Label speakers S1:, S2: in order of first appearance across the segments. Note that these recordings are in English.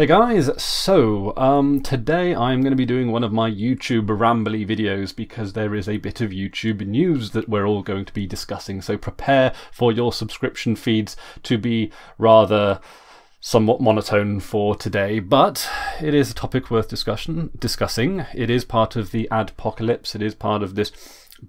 S1: Hey guys, so um, today I'm going to be doing one of my YouTube rambly videos because there is a bit of YouTube news that we're all going to be discussing. So prepare for your subscription feeds to be rather somewhat monotone for today, but it is a topic worth discussion discussing. It is part of the adpocalypse. It is part of this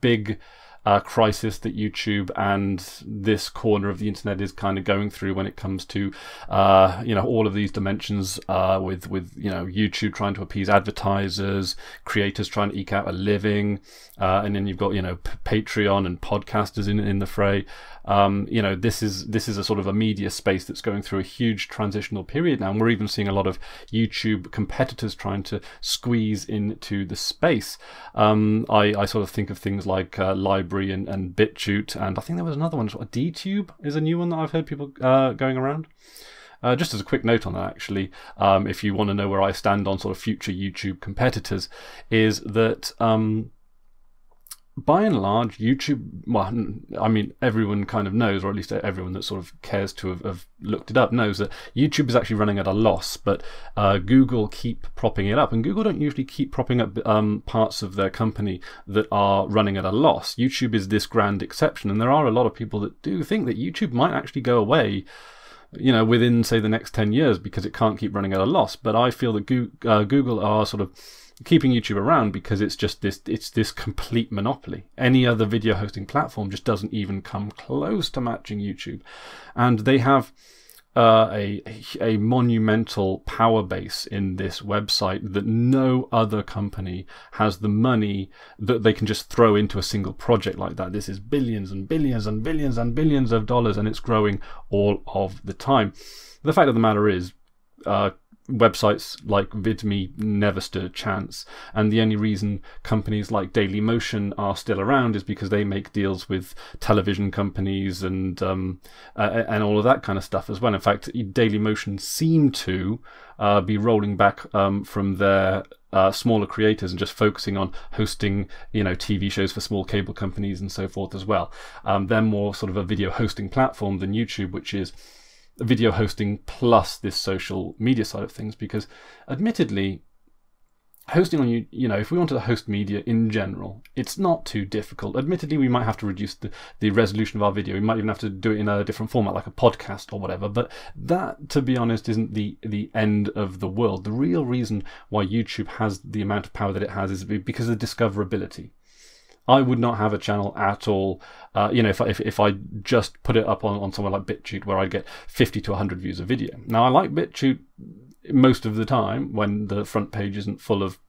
S1: big uh, crisis that YouTube and this corner of the internet is kind of going through when it comes to uh, you know all of these dimensions uh, with with you know YouTube trying to appease advertisers, creators trying to eke out a living, uh, and then you've got you know Patreon and podcasters in in the fray. Um, you know this is this is a sort of a media space that's going through a huge transitional period now, and we're even seeing a lot of YouTube competitors trying to squeeze into the space. Um, I, I sort of think of things like uh, live and, and BitChute, and I think there was another one. DTube is a new one that I've heard people uh, going around. Uh, just as a quick note on that, actually, um, if you want to know where I stand on sort of future YouTube competitors, is that um, by and large, YouTube, well, I mean, everyone kind of knows, or at least everyone that sort of cares to have, have looked it up knows that YouTube is actually running at a loss, but uh, Google keep propping it up. And Google don't usually keep propping up um, parts of their company that are running at a loss. YouTube is this grand exception, and there are a lot of people that do think that YouTube might actually go away you know, within say the next 10 years because it can't keep running at a loss. But I feel that uh, Google are sort of keeping YouTube around because it's just this it's this complete monopoly. Any other video hosting platform just doesn't even come close to matching YouTube, and they have. Uh, a a monumental power base in this website that no other company has the money that they can just throw into a single project like that. This is billions and billions and billions and billions of dollars, and it's growing all of the time. The fact of the matter is, uh, websites like VidMe never stood a chance. And the only reason companies like Dailymotion are still around is because they make deals with television companies and um, uh, and all of that kind of stuff as well. In fact, Dailymotion seem to uh, be rolling back um, from their uh, smaller creators and just focusing on hosting, you know, TV shows for small cable companies and so forth as well. Um, they're more sort of a video hosting platform than YouTube, which is video hosting plus this social media side of things because admittedly hosting on you you know if we wanted to host media in general it's not too difficult. Admittedly we might have to reduce the, the resolution of our video. We might even have to do it in a different format like a podcast or whatever. But that to be honest isn't the the end of the world. The real reason why youtube has the amount of power that it has is because of the discoverability I would not have a channel at all. Uh, you know, if I, if, if I just put it up on, on somewhere like BitChute where I get 50 to 100 views a video. Now, I like BitChute most of the time when the front page isn't full of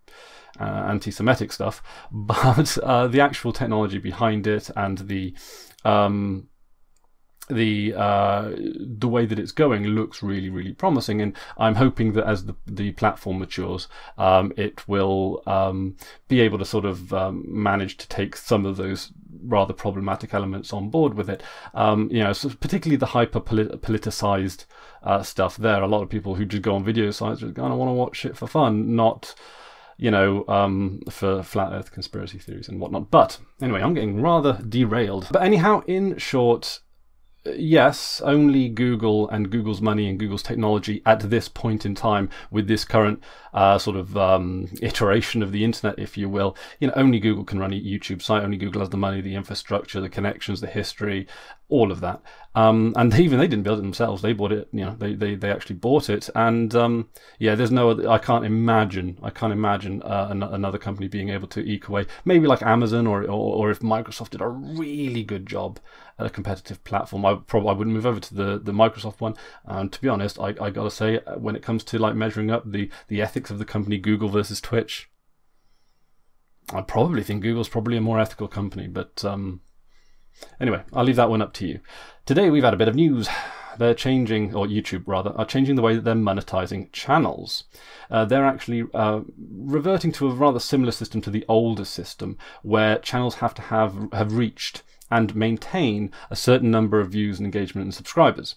S1: uh, anti-Semitic stuff, but uh, the actual technology behind it and the um, the uh, the way that it's going looks really really promising, and I'm hoping that as the the platform matures, um, it will um, be able to sort of um, manage to take some of those rather problematic elements on board with it. Um, you know, so particularly the hyper politicized uh, stuff. There, a lot of people who just go on video sites just kind of want to watch it for fun, not you know, um, for flat Earth conspiracy theories and whatnot. But anyway, I'm getting rather derailed. But anyhow, in short, yes, only Google and Google's money and Google's technology at this point in time, with this current uh, sort of um, iteration of the internet, if you will, you know, only Google can run a YouTube site. Only Google has the money, the infrastructure, the connections, the history, all of that. Um, and even they didn't build it themselves; they bought it. You know, they they, they actually bought it. And um, yeah, there's no. Other, I can't imagine. I can't imagine uh, another company being able to eke away. Maybe like Amazon, or, or or if Microsoft did a really good job a competitive platform, I probably I wouldn't move over to the the Microsoft one. And to be honest, I I gotta say, when it comes to like measuring up the the ethics of the company Google versus Twitch, I probably think Google's probably a more ethical company, but. Um, Anyway, I'll leave that one up to you. Today we've had a bit of news. They're changing, or YouTube rather, are changing the way that they're monetizing channels. Uh, they're actually uh, reverting to a rather similar system to the older system, where channels have to have have reached and maintain a certain number of views and engagement and subscribers.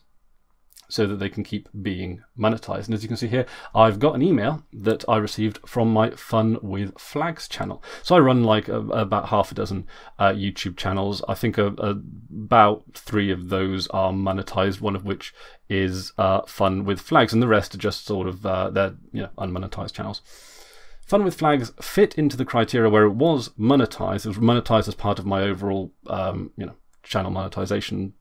S1: so that they can keep being monetized. And as you can see here, I've got an email that I received from my Fun with Flags channel. So I run like a, about half a dozen uh, YouTube channels. I think a, a, about three of those are monetized, one of which is uh, Fun with Flags, and the rest are just sort of uh, they're you know, unmonetized channels. Fun with Flags fit into the criteria where it was monetized. It was monetized as part of my overall um, you know channel monetization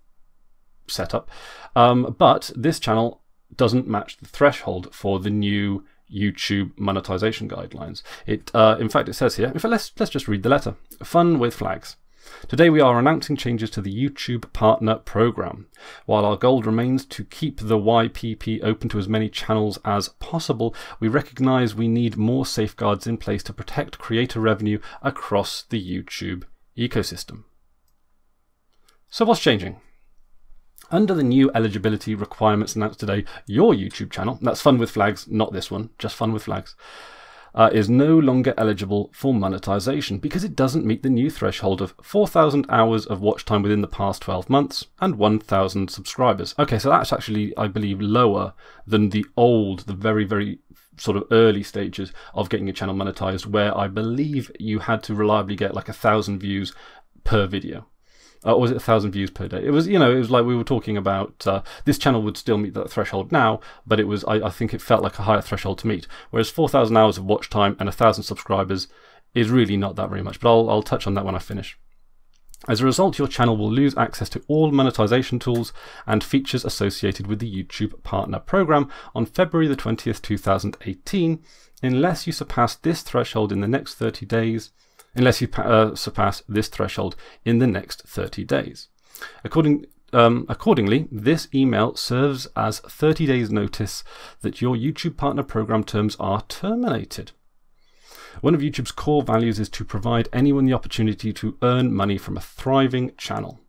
S1: setup. Um, but this channel doesn't match the threshold for the new YouTube monetization guidelines. It, uh, in fact, it says here. In fact, let's let's just read the letter. Fun with flags. Today we are announcing changes to the YouTube Partner Program. While our goal remains to keep the YPP open to as many channels as possible, we recognize we need more safeguards in place to protect creator revenue across the YouTube ecosystem. So what's changing? Under the new eligibility requirements announced today, your YouTube channel, that's Fun with Flags, not this one, just Fun with Flags, uh, is no longer eligible for monetization because it doesn't meet the new threshold of 4,000 hours of watch time within the past 12 months and 1,000 subscribers. Okay, so that's actually, I believe, lower than the old, the very, very sort of early stages of getting a channel monetized, where I believe you had to reliably get like a thousand views per video uh, or was it a thousand views per day? It was, you know, it was like we were talking about. Uh, this channel would still meet that threshold now, but it was, I, I think, it felt like a higher threshold to meet. Whereas four thousand hours of watch time and a thousand subscribers is really not that very much. But I'll, I'll touch on that when I finish. As a result, your channel will lose access to all monetization tools and features associated with the YouTube Partner Program on February the 20th, 2018, unless you surpass this threshold in the next 30 days unless you uh, surpass this threshold in the next 30 days. According, um, accordingly, this email serves as 30 days notice that your YouTube partner program terms are terminated. One of YouTube's core values is to provide anyone the opportunity to earn money from a thriving channel.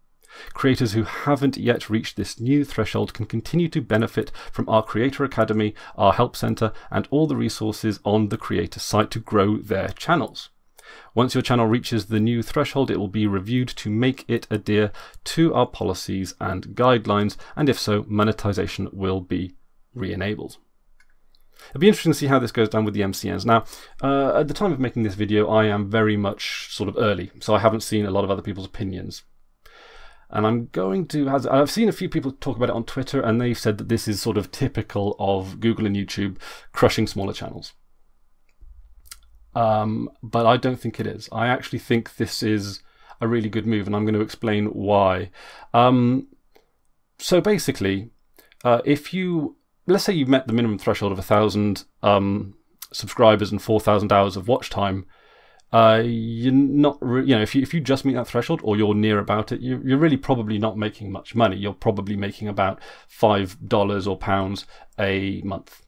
S1: Creators who haven't yet reached this new threshold can continue to benefit from our Creator Academy, our Help Center, and all the resources on the Creator site to grow their channels. Once your channel reaches the new threshold, it will be reviewed to make it adhere to our policies and guidelines, and if so, monetization will be re-enabled. It'll be interesting to see how this goes down with the MCNs. Now, uh, at the time of making this video, I am very much sort of early, so I haven't seen a lot of other people's opinions. And I'm going to, I've seen a few people talk about it on Twitter, and they've said that this is sort of typical of Google and YouTube crushing smaller channels. Um, but I don't think it is. I actually think this is a really good move, and I'm going to explain why. Um, so basically, uh, if you let's say you've met the minimum threshold of a thousand um, subscribers and four thousand hours of watch time, uh, you're not, re- you know, if you if you just meet that threshold or you're near about it, you, you're really probably not making much money. You're probably making about five dollars or pounds a month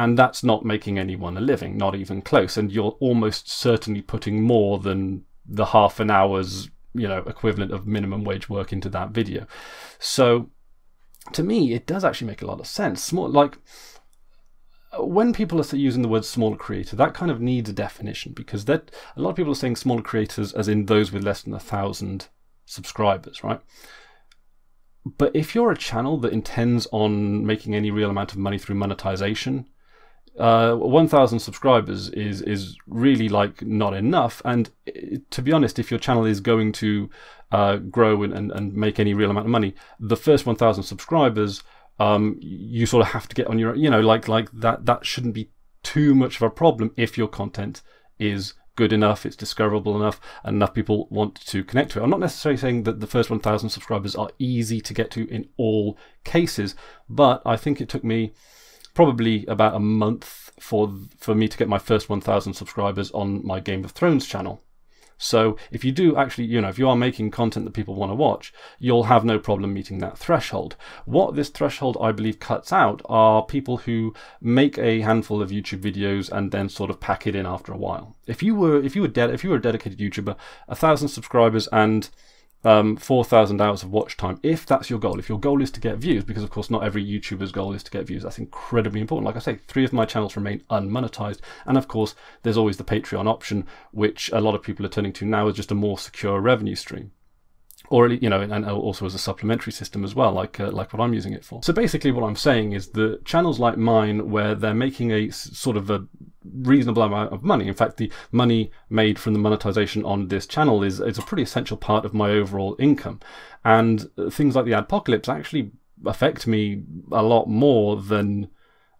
S1: and that's not making anyone a living, not even close. And you're almost certainly putting more than the half an hour's you know equivalent of minimum wage work into that video. So to me, it does actually make a lot of sense. Small like when people are using the word smaller creator, that kind of needs a definition because that a lot of people are saying smaller creators as in those with less than a thousand subscribers, right? But if you're a channel that intends on making any real amount of money through monetization, uh, 1,000 subscribers is is really like not enough. And uh, to be honest, if your channel is going to uh, grow and, and, and make any real amount of money, the first 1,000 subscribers, um, you sort of have to get on your, you know, like like that. That shouldn't be too much of a problem if your content is good enough, it's discoverable enough, and enough people want to connect to it. I'm not necessarily saying that the first 1,000 subscribers are easy to get to in all cases, but I think it took me probably about a month for for me to get my first 1000 subscribers on my Game of Thrones channel. So if you do actually, you know, if you are making content that people want to watch, you'll have no problem meeting that threshold. What this threshold, I believe, cuts out are people who make a handful of YouTube videos and then sort of pack it in after a while. If you were, if you were, if you were a dedicated YouTuber, a thousand subscribers and um, 4,000 hours of watch time, if that's your goal. If your goal is to get views, because of course not every YouTuber's goal is to get views, that's incredibly important. Like I say, three of my channels remain unmonetized. And of course, there's always the Patreon option, which a lot of people are turning to now as just a more secure revenue stream. or you know, and also as a supplementary system as well, like uh, like what I'm using it for. So basically, what I'm saying is that channels like mine, where they're making a sort of a reasonable amount of money. In fact, the money made from the monetization on this channel is is a pretty essential part of my overall income, and things like the adpocalypse actually affect me a lot more than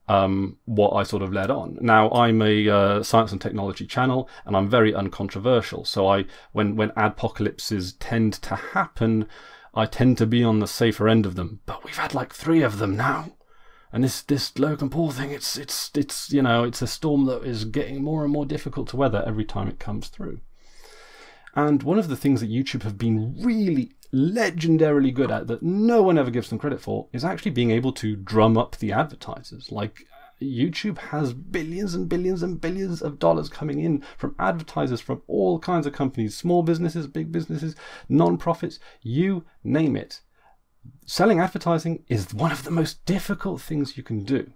S1: um, what I sort of led on. Now I'm a uh, science and technology channel, and I'm very uncontroversial. So I, when when adpocalypses tend to happen, I tend to be on the safer end of them. But we've had like three of them now, and this this Logan Paul thing, it's it's it's you know it's a storm that is getting more and more difficult to weather every time it comes through. And one of the things that YouTube have been really legendarily good at that no one ever gives them credit for is actually being able to drum up the advertisers. Like YouTube has billions and billions and billions of dollars coming in from advertisers from all kinds of companies, small businesses, big businesses, non-profits, you name it. Selling advertising is one of the most difficult things you can do.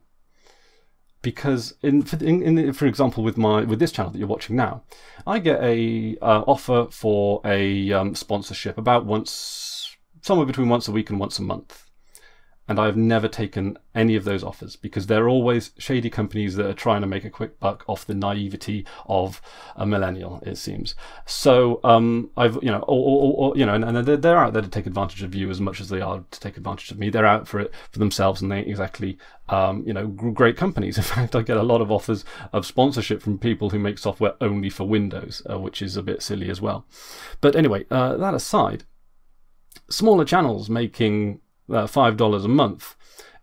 S1: Because in for, in, in, for example with my with this channel that you're watching now i get a uh, offer for a um, sponsorship about once somewhere between once a week and once a month and I've never taken any of those offers because they're always shady companies that are trying to make a quick buck off the naivety of a millennial, it seems. So um, I've, you know, or, or, or, you know, and, and they're, they're out there to take advantage of you as much as they are to take advantage of me. They're out for it for themselves, and they exactly, um, you know, great companies. In fact, I get a lot of offers of sponsorship from people who make software only for Windows, uh, which is a bit silly as well. But anyway, uh, that aside, smaller channels making uh, five dollars a month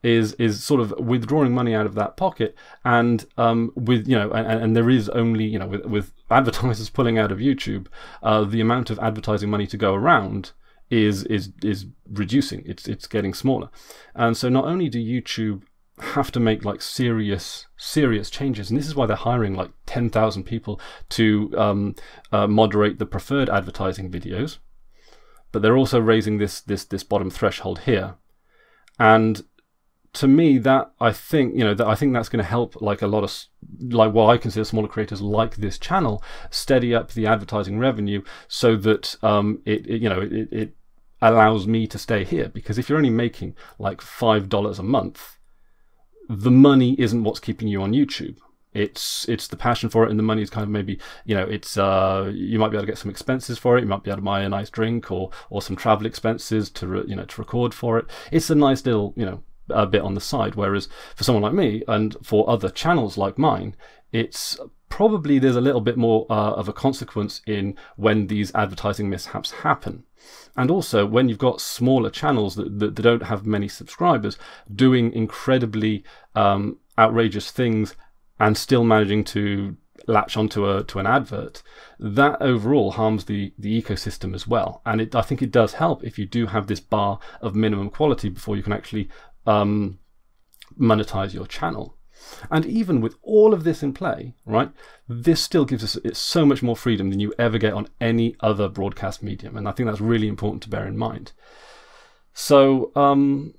S1: is is sort of withdrawing money out of that pocket. And um, with you know and, and there is only you know with, with advertisers pulling out of YouTube uh, the amount of advertising money to go around is is is reducing. It's it's getting smaller. And so not only do YouTube have to make like serious serious changes and this is why they're hiring like 10,000 people to um, uh, moderate the preferred advertising videos but they're also raising this this this bottom threshold here, and to me that I think you know that I think that's going to help like a lot of like what I consider smaller creators like this channel steady up the advertising revenue so that um it, it you know it, it allows me to stay here. Because if you're only making like five dollars a month the money isn't what's keeping you on YouTube it's it's the passion for it and the money is kind of maybe you know it's uh you might be able to get some expenses for it. You might be able to buy a nice drink or or some travel expenses to re, you know to record for it. It's a nice little you know a bit on the side. Whereas for someone like me and for other channels like mine it's probably there's a little bit more uh, of a consequence in when these advertising mishaps happen. And also when you've got smaller channels that, that, that don't have many subscribers doing incredibly um, outrageous things and still managing to latch onto a to an advert, that overall harms the the ecosystem as well. And it, I think it does help if you do have this bar of minimum quality before you can actually um, monetize your channel. And even with all of this in play, right, this still gives us it's so much more freedom than you ever get on any other broadcast medium. And I think that's really important to bear in mind. So, um,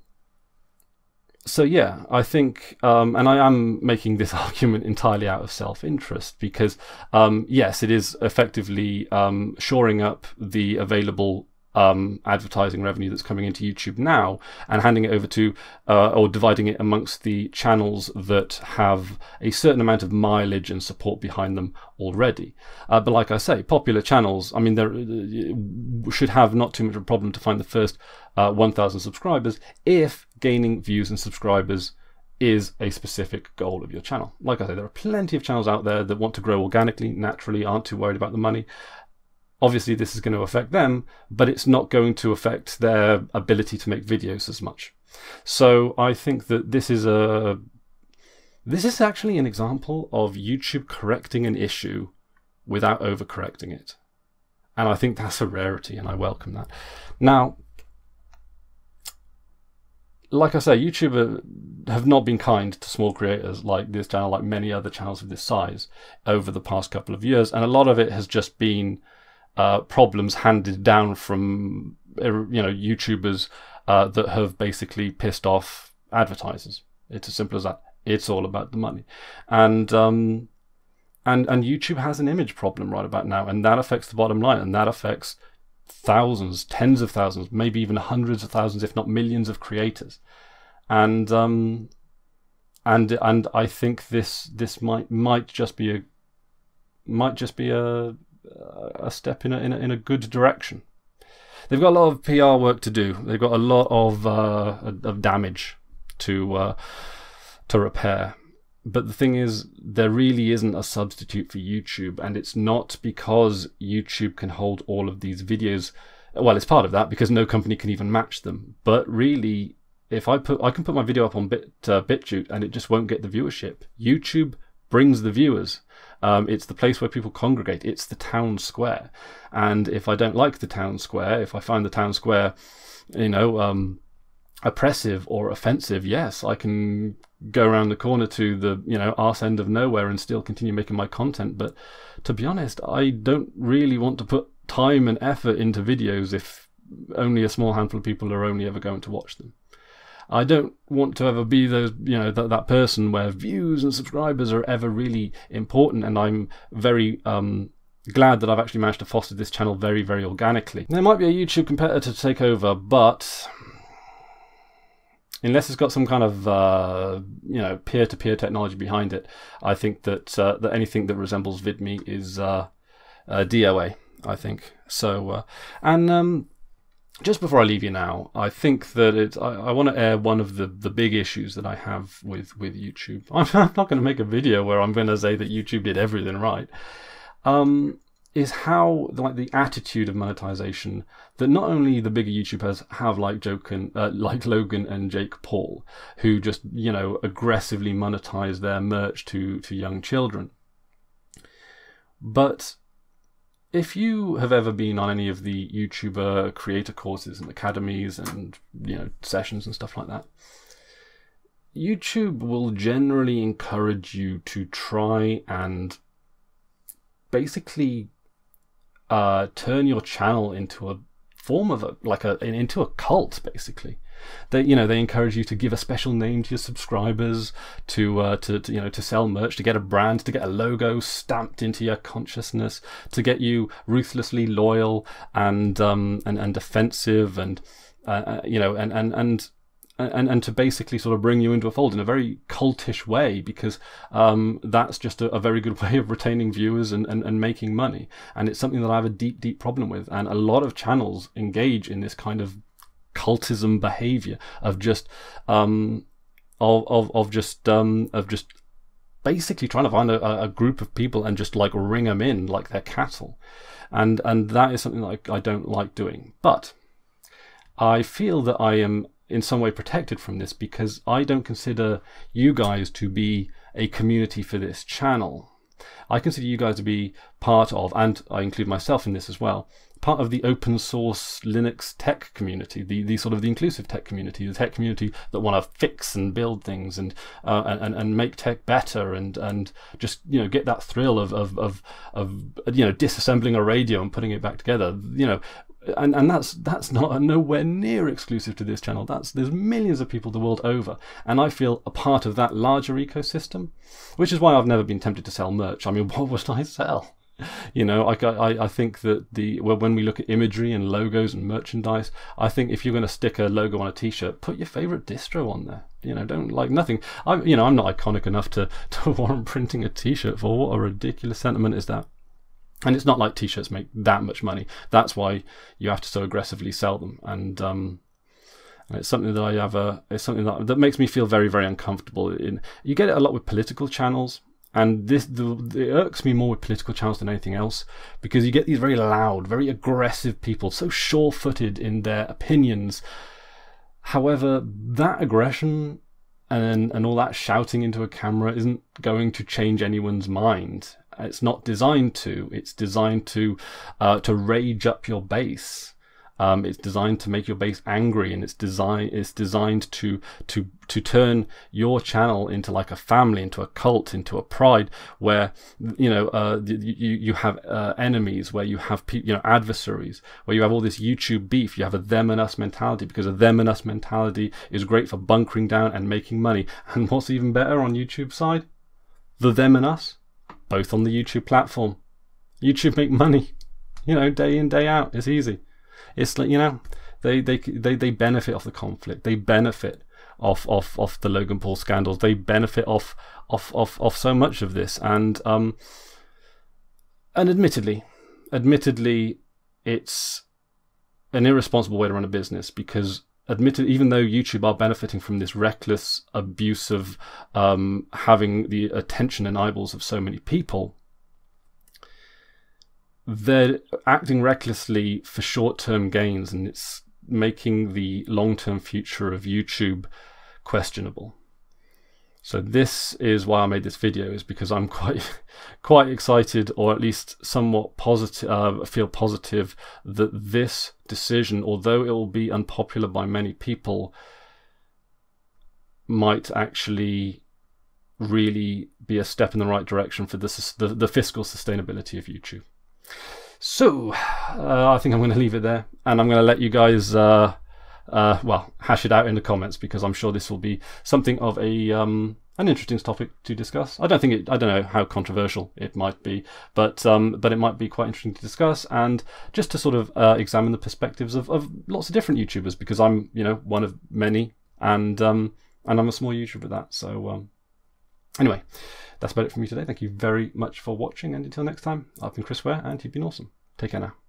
S1: so yeah, I think, um, and I am making this argument entirely out of self-interest because, um, yes, it is effectively um, shoring up the available um, advertising revenue that's coming into YouTube now and handing it over to uh, or dividing it amongst the channels that have a certain amount of mileage and support behind them already. Uh, but like I say, popular channels, I mean, there uh, should have not too much of a problem to find the first uh, 1,000 subscribers if gaining views and subscribers is a specific goal of your channel. Like I say, there are plenty of channels out there that want to grow organically, naturally, aren't too worried about the money. Obviously, this is going to affect them, but it's not going to affect their ability to make videos as much. So I think that this is a this is actually an example of YouTube correcting an issue without overcorrecting it. And I think that's a rarity, and I welcome that. Now, like I say, YouTube have not been kind to small creators like this channel, like many other channels of this size over the past couple of years, and a lot of it has just been uh, problems handed down from uh, you know YouTubers uh, that have basically pissed off advertisers. It's as simple as that. It's all about the money, and um, and and YouTube has an image problem right about now, and that affects the bottom line, and that affects thousands, tens of thousands, maybe even hundreds of thousands, if not millions of creators. And um, and and I think this this might might just be a might just be a a step in a, in a, in a good direction. They've got a lot of PR work to do. They've got a lot of uh, of damage to uh, to repair. But the thing is, there really isn't a substitute for YouTube, and it's not because YouTube can hold all of these videos. Well, it's part of that because no company can even match them. But really, if I put, I can put my video up on Bit uh, BitChute, and it just won't get the viewership. YouTube brings the viewers. Um, it's the place where people congregate. It's the town square. And if I don't like the town square, if I find the town square, you know, um, oppressive or offensive, yes, I can go around the corner to the you know arse end of nowhere and still continue making my content. But to be honest, I don't really want to put time and effort into videos if only a small handful of people are only ever going to watch them. I don't want to ever be those, you know, that, that person where views and subscribers are ever really important. And I'm very um, glad that I've actually managed to foster this channel very, very organically. There might be a YouTube competitor to take over, but unless it's got some kind of uh, you know peer-to-peer technology behind it, I think that uh, that anything that resembles VidMe is uh, DOA. I think so. Uh, and um, just before I leave you now, I think that it. I, I want to air one of the, the big issues that I have with with YouTube. I'm, I'm not going to make a video where I'm going to say that YouTube did everything right. Um, is how like the attitude of monetization that not only the bigger YouTubers have like Joke and uh, like Logan and Jake Paul, who just you know aggressively monetize their merch to to young children, but if you have ever been on any of the YouTuber creator courses and academies and you know sessions and stuff like that, YouTube will generally encourage you to try and basically uh, turn your channel into a form of a like a into a cult basically. They you know they encourage you to give a special name to your subscribers to, uh, to, to you know to sell merch to get a brand to get a logo stamped into your consciousness to get you ruthlessly loyal and um and, and defensive and uh, uh you know and and and and, and to basically sort of bring you into a fold in a very cultish way because um, that's just a, a, very good way of retaining viewers and, and, and making money. And it's something that I have a deep, deep problem with. And a lot of channels engage in this kind of cultism behavior of just um, of, of, of just um, of just basically trying to find a, a group of people and just like ring them in like they're cattle. And and that is something that I, I don't like doing. But I feel that I am in some way protected from this because I don't consider you guys to be a community for this channel. I consider you guys to be part of, and I include myself in this as well, part of the open source Linux tech community, the, the sort of the inclusive tech community, the tech community that want to fix and build things and, uh, and and make tech better and and just you know get that thrill of of of, of you know disassembling a radio and putting it back together. You know, and and that's that's not nowhere near exclusive to this channel. That's there's millions of people the world over, and I feel a part of that larger ecosystem, which is why I've never been tempted to sell merch. I mean, what would I sell? You know, I, I, I think that the well, when we look at imagery and logos and merchandise, I think if you're going to stick a logo on a T-shirt, put your favorite distro on there. You know, don't like nothing. I'm you know I'm not iconic enough to to warrant printing a T-shirt for. What a ridiculous sentiment is that? And it's not like t-shirts make that much money. That's why you have to so aggressively sell them. And um, and it's something that I have a it's something that that makes me feel very very uncomfortable in you get it a lot with political channels. And this the, it irks me more with political channels than anything else because you get these very loud very aggressive people so sure-footed in their opinions. However that aggression and and all that shouting into a camera isn't going to change anyone's mind it's not designed to. It's designed to uh, to rage up your base. Um, it's designed to make your base angry, and it's design it's designed to to to turn your channel into like a family, into a cult, into a pride, where you know uh, you you have uh, enemies, where you have pe- you know adversaries, where you have all this YouTube beef. You have a them and us mentality because a them and us mentality is great for bunkering down and making money. And what's even better on YouTube side, the them and us both on the YouTube platform. YouTube make money, you know, day in, day out. It's easy. It's like you know, they they they they benefit off the conflict. They benefit off off off the Logan Paul scandals. They benefit off off off off so much of this, and um, and admittedly, admittedly, it's an irresponsible way to run a business because admitted even though YouTube are benefiting from this reckless abuse of um, having the attention and eyeballs of so many people, they're acting recklessly for short-term gains, and it's making the long-term future of YouTube questionable. So this is why I made this video is because I'm quite quite excited or at least somewhat positive uh, feel positive that this decision although it will be unpopular by many people might actually really be a step in the right direction for this, the, the fiscal sustainability of YouTube. So uh, I think I'm going to leave it there and I'm going to let you guys uh, uh, well, hash it out in the comments because I'm sure this will be something of a um, an interesting topic to discuss. I don't think it, I don't know how controversial it might be, but um, but it might be quite interesting to discuss and just to sort of uh, examine the perspectives of, of lots of different YouTubers because I'm you know one of many and um, and I'm a small YouTuber at that. So um, anyway, that's about it for me today. Thank you very much for watching and until next time, I've been Chris Were and you've been awesome. Take care now.